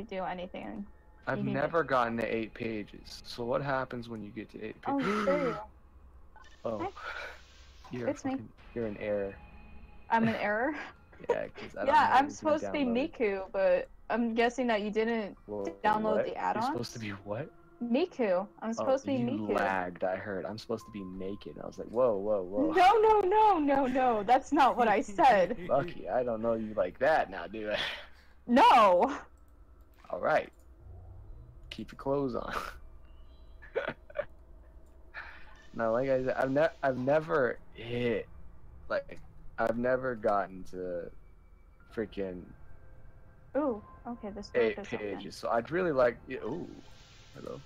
we do anything. I've You need it. never gotten to eight pages. So what happens when you get to eight Oh, pages? you go. Oh, you're It's me. you're an error. I'm an error. Yeah, 'cause I don't yeah, I'm supposed to be. Miku, but I'm guessing that you didn't Whoa, download what? the add-ons. You're supposed to be what? Miku. I'm oh, supposed oh, to be you Miku. lagged. I heard. I'm supposed to be naked. I was like, whoa, whoa, whoa. No, no, no, no, no. That's not what I said. Lucky, I don't know you like that now, do I? No. All right. Keep your clothes on. now, like I said, I've ne- I've never hit, like, I've never gotten to freaking Ooh. Okay, this eight open. pages. So I'd really like. Ooh, hello.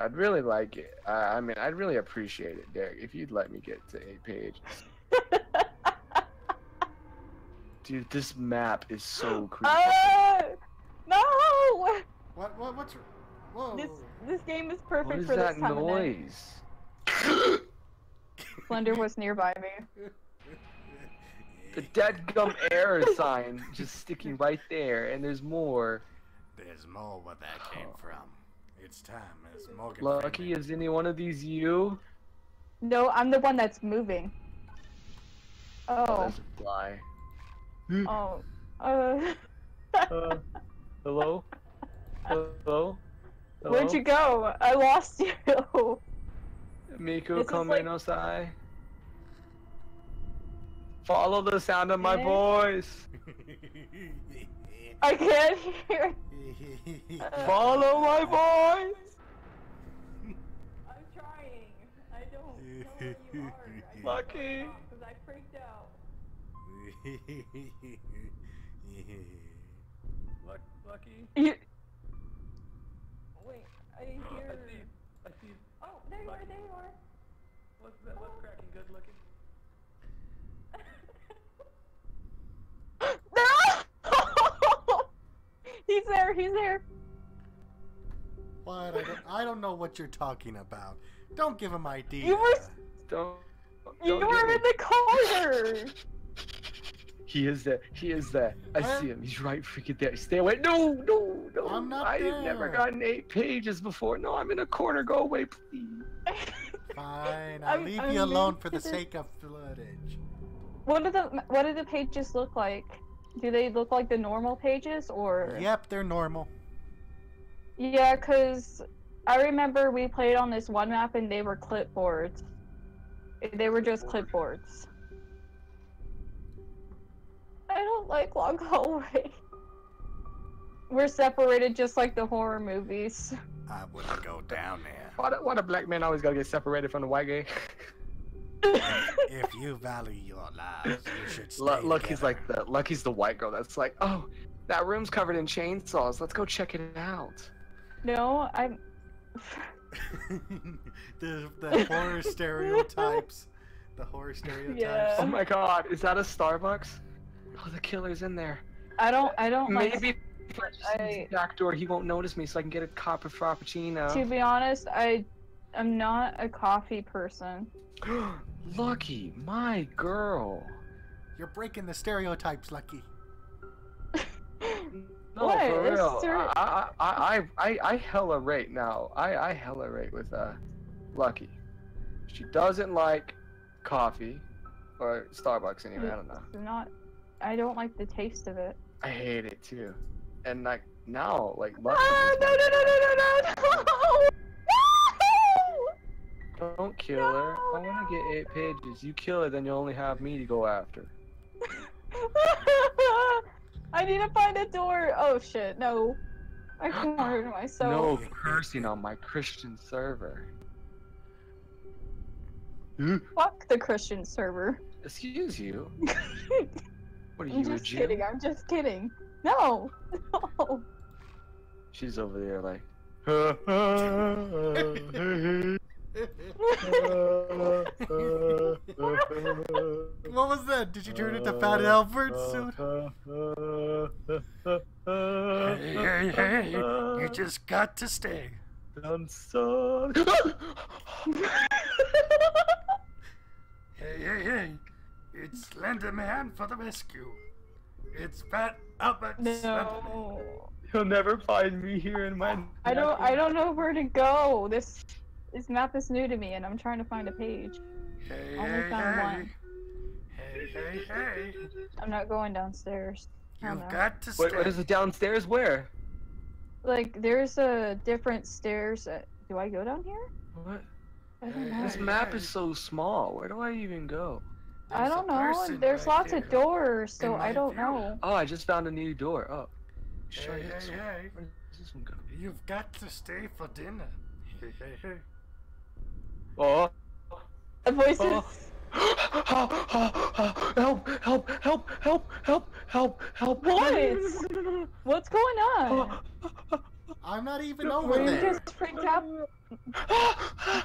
I'd really like it. I, I mean, I'd really appreciate it, Derek, if you'd let me get to eight pages. Dude, this map is so creepy. uh, no. What? What? What's? Whoa. This this game is perfect is for this time of night. noise? Slender was nearby me. The dead gum error sign just sticking right there, and there's more. There's more where that came Oh. from. It's time as Morgan Lucky, Freeman- is any one of these you? No, I'm the one that's moving. Oh, Oh. that's a fly. Oh. Uh. Uh, hello? Hello? Where'd you go? I lost you. Miku, This is come like- in outside. Follow the sound of my voice. I can't hear. Follow my voice. I'm trying. I don't know where you are. I Lucky. Because I freaked out. Lucky. You. Wait, I I hear. see. I see. Oh, there you are. Lucky. There you are. What's that? What's cracking? Good looking. no! he's there. He's there. What? I don't, I don't know what you're talking about. Don't give him ideas. You were- Don't. You don't were in the corner. He is there. He is there. I Where? see him. He's right freaking there. Stay away. No, no, no. I'm not I have never gotten eight pages before. No, I'm in a corner. Go away, please. Fine, I'll I'm- leave I'm you alone for the sake of footage. What do the What do the pages look like? Do they look like the normal pages or? Yep, they're normal. Yeah, cause I remember we played on this one map and they were clipboards. They were just clipboards. I don't like long hallway. We're separated just like the horror movies. I wouldn't go down there. Why do, why do black men always gotta get separated from the white gay? If you value your lives, you should stay Lu- Lucky's together. like the Lucky's the white girl that's like, oh, that room's covered in chainsaws. Let's go check it out. no, I'm. the the horror stereotypes. The horror stereotypes. Yeah. Oh my God, is that a Starbucks? Oh, the killer's in there. I don't. I don't. Maybe if I I- the back door, he won't notice me, so I can get a cup of frappuccino. To be honest, I. I'm not a coffee person. Lucky, my girl. You're breaking the stereotypes, Lucky. No, What? for real. ser- I, I, I, I, I hella rate now. I, I hella rate with uh, Lucky. She doesn't like coffee or Starbucks anyway. I don't know. Not. I don't like the taste of it. I hate it too. And like now, like. Ah, no, no, no, no, no, no, no! Don't kill her. I want to get eight pages. You kill her, then you'll only have me to go after. I need to find a door. Oh shit, no. I cornered myself. No cursing on my Christian server. Fuck the Christian server. Excuse you. What are I'm you, just kidding. I'm just kidding. No. No. She's over there like. what was that? Did you turn into Fat Albert soon? Hey, hey, hey! You just got to stay. I'm so. Hey, hey, hey! It's Slenderman for the rescue. It's Fat Albert Slenderman. no. He'll never find me here in my. I don't I don't know where to go. This this map is new to me and I'm trying to find a page. Hey, Only hey, found hey. one. Hey, hey, hey. I'm not going downstairs. You've got to Wait, what is it downstairs? Where? Like there's a different stairs. At... Do I go down here? What? I don't Hey, know. This map is so small. Where do I even go? I There's a don't know. There's right lots there. of doors, so I don't view. know. Oh, I just found a new door. Oh. Should I Hey, hit hey, this one? hey. Where does this one go? You've got to stay for dinner. Hey, hey, hey. Oh. The voices. Oh. help! Help! Help! Help! Help! Help! Help! What? What's going on? I'm not even No, over Were you just freaked out?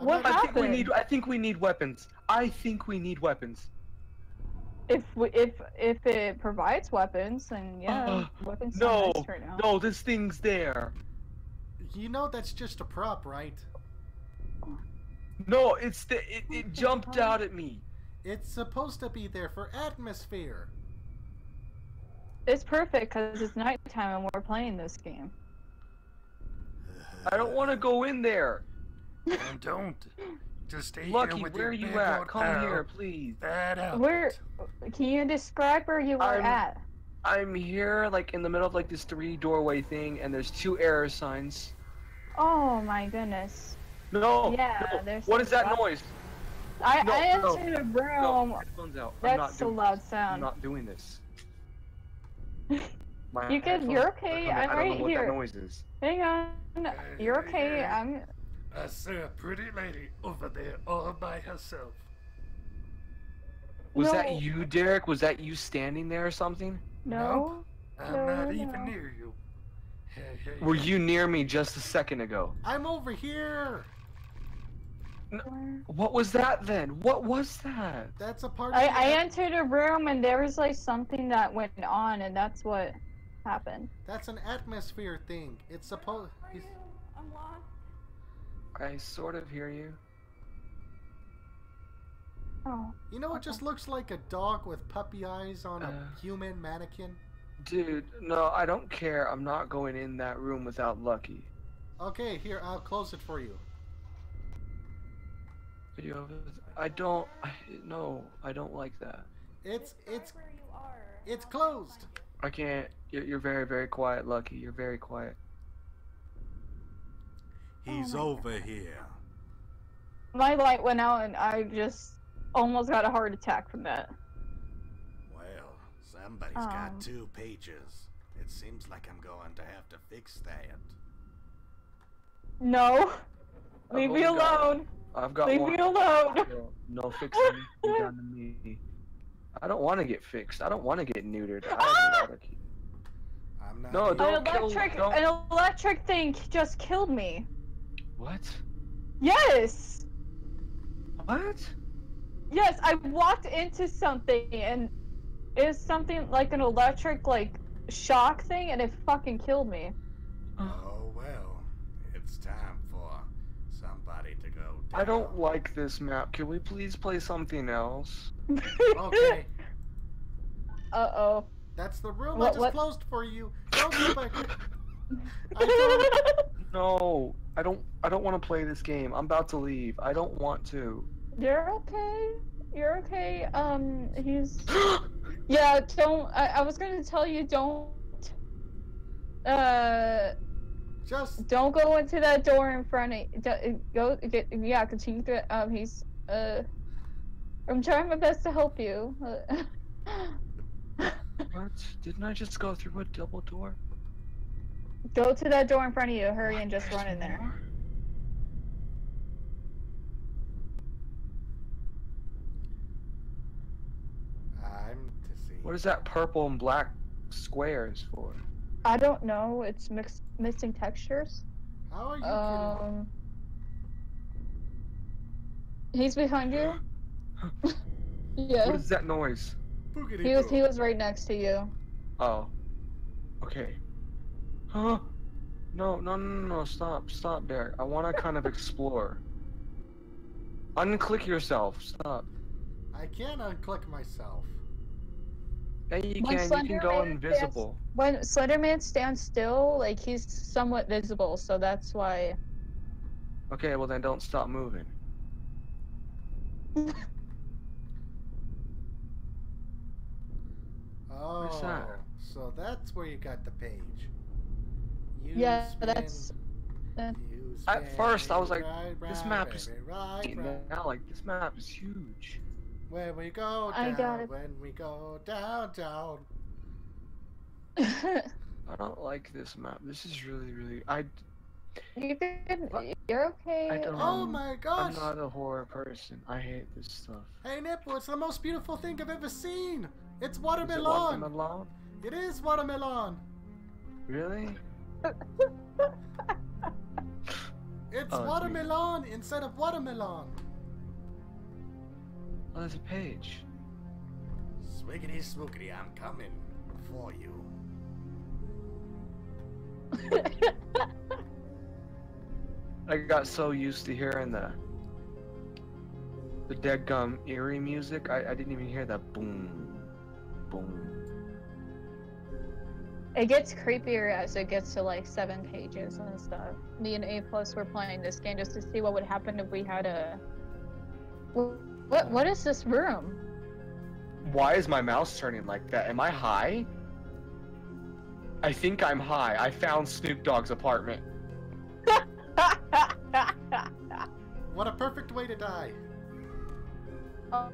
I'm What not- I think we happened? need. I think we need weapons. I think we need weapons. If we, if if it provides weapons, then yeah, Uh, weapons no, sound nice right now. No, this thing's there. You know that's just a prop, right? No, it's the. It, it jumped out at me. It's supposed to be there for atmosphere. It's perfect because it's nighttime and we're playing this game. I don't want to go in there. And don't. Just stay Lucky, here with where your are you big at? Come pal. here, please. That out. Where? Can you describe where you were I'm- at? I'm here, like in the middle of like this three doorway thing, and there's two error signs. Oh my goodness! No. Yeah, no. there's What some is that stuff. noise? I No, I no, entered a No, room. headphones out. I'm not That's a loud this. I'm not doing this. My You good? headphones You're okay? I'm I don't right know what here. that noise is. Hang on. You're okay. Yeah. I'm. I see a pretty lady over there all by herself. Was No. that you, Derek? Was that you standing there or something? No. I'm No, not no. even near you. Hey, hey, Were you near me just a second ago? I'm over here. What was that then? What was that? That's a part. I, I entered a room and there was like something that went on and that's what happened. That's an atmosphere thing. It's supposed. I'm lost. I sort of hear you. Oh. You know, it just looks like a dog with puppy eyes on a Uh. human mannequin. Dude, no, I don't care. I'm not going in that room without Lucky. Okay, here I'll close it for you. Are you over- I don't. I, no, I don't like that. It's it's it's closed. I can't. You're, you're very, very quiet, Lucky. You're very quiet. He's my over here. My light went out and I just almost got a heart attack from that. Well, somebody's Um. got two pages. It seems like I'm going to have to fix that. No. I'm Leave me holding down. alone. I've got Leave one. me alone. No, no fixing done to me. I don't want to get fixed. I don't want to get neutered. I Ah! don't keep... I'm not. No, don't An kill- electric don't- an electric thing just killed me. What? Yes. What? Yes, I walked into something and it was something like an electric like shock thing and it fucking killed me. Oh well, it's time for somebody to go. Down. I don't like this map. Can we please play something else? Okay, Uh oh. that's the room I just what- closed for you. Don't go back. I No, I don't. I don't want to play this game. I'm about to leave. I don't want to. You're okay. You're okay. Um, he's. Yeah, don't. I, I was gonna tell you, don't. Uh, Just don't go into that door in front of. Go get. Yeah, continue to. Um, he's. Uh, I'm trying my best to help you. What? Didn't I just go through a double door? Go to that door in front of you. Hurry and just run in there. I'm to see. What is that purple and black squares for? I don't know. It's mixed, missing textures. How are you Um. He's behind you. yeah. What is that noise? He was. He was right next to you. Oh. Okay. Huh? No, no, no, no, stop, stop, Derek. I want to kind of explore. Unclick yourself. Stop. I can't unclick myself. Yeah, you When can. You can go Slenderman invisible. When Slenderman stands still, like he's somewhat visible, so that's why. Okay, well then don't stop moving. Oh, that? so that's where you got the page. You Yeah, spin, that's- that- you At first, I was like, right, this map right, is right, right. Now, like this map is huge. When we go I down, got it. when we go down, down. I don't like this map. This is really, really. I. You can, you're okay. I don't- Oh my my I'm not a horror person. I hate this stuff. Hey Nipple, it's the most beautiful thing I've ever seen. It's Is it watermelon. watermelon? It is watermelon. Really? It's Oh, it's me. watermelon instead of watermelon. Oh, there's a page. Swiggity swoogity, I'm coming for you. I got so used to hearing the the dead gum eerie music. I, I didn't even hear that boom, boom. It gets creepier as it gets to like seven pages and stuff. Me and A plus were playing this game just to see what would happen if we had a. What what is this room? Why is my mouse turning like that? Am I high? I think I'm high. I found Snoop Dogg's apartment. What a perfect way to die. Oh,